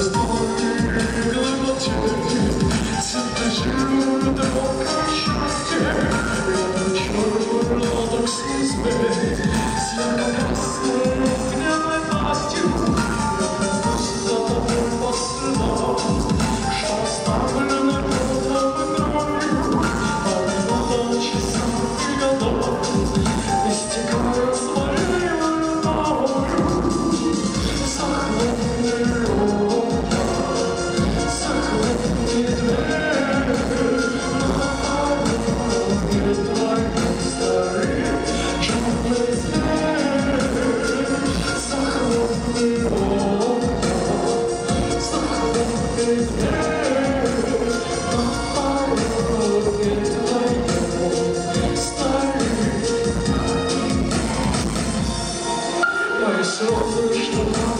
Festival Слезы, что там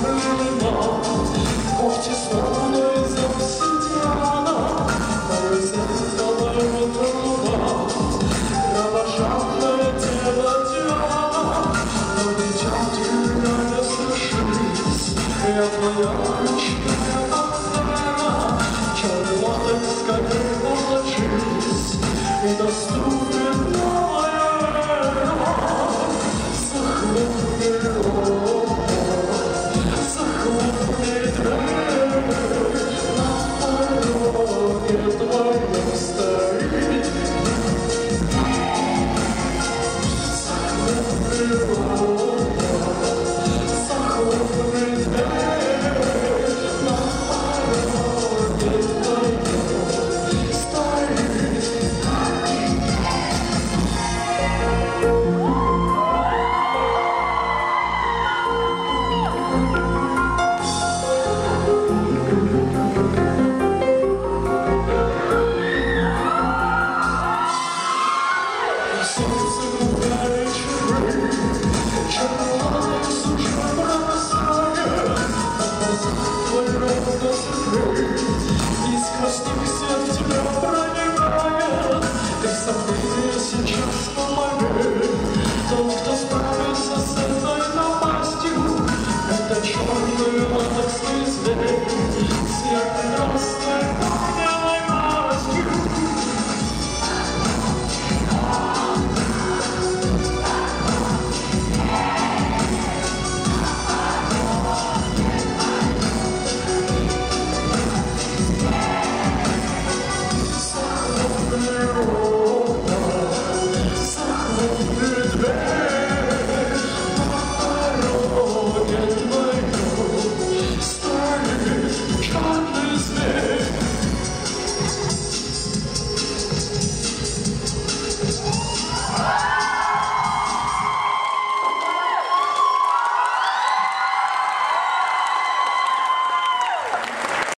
было, в тесноте. Черноты скорее ложились, и до Искра снегся в тебя проникает Ты в сомнении сейчас, но